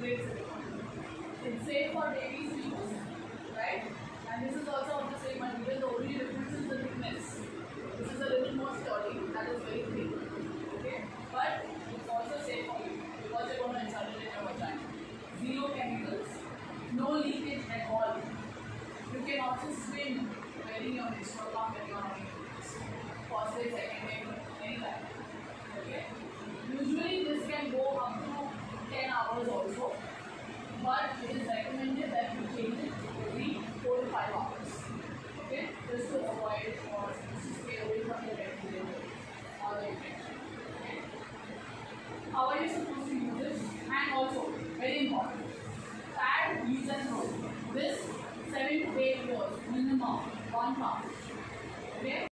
It's safe for babies use, right? And this is also of the same material. The only difference is the thickness. This is a little more sturdy. That is very thin. Okay, but it's also safe for you because you're going to insert it in your vagina. Zero chemicals, no leakage at all. You can also swim wearing your menstrual how are you supposed to use this? and also very important pad use and throw this 7 to 8 years minimum one pound okay